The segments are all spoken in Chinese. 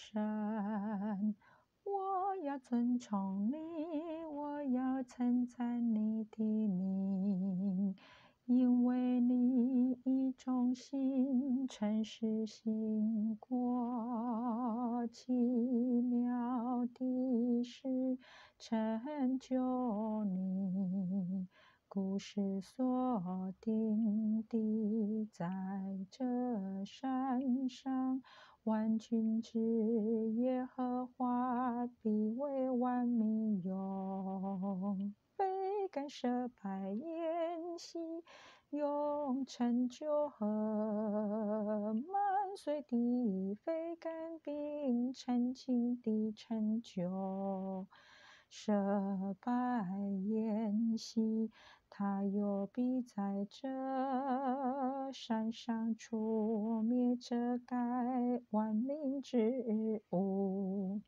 神，我要尊崇你，我要称赞你的名，因为你以忠心、诚实行过奇妙的事，成就你。故事所定的，在这山上，万军之耶和华必为万民用非干涉百宴席，用成就和满髓的非干饼，澄清的成就。设拜宴席，他又必在这山上除灭这该万民之物，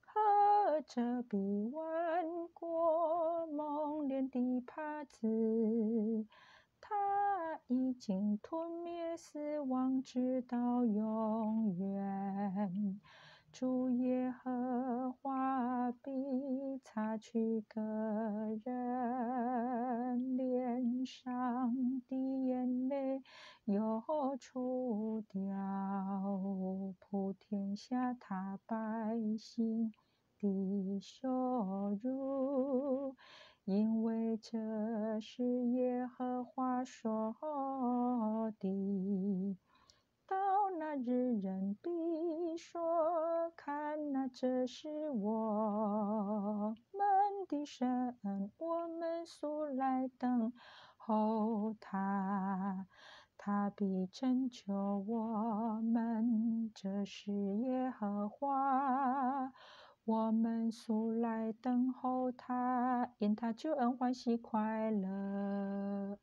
和这比万国蒙脸的耙子。他已经吞灭死亡，直到永远。主耶和华必擦去个人脸上又除掉普天下他百姓的羞辱，因为这是耶和华说的。到那日，人必说：“看哪，这是我们的神，我们素来等候他，他必拯救我们。这是耶和华，我们素来等候他，因他救恩欢喜快乐。”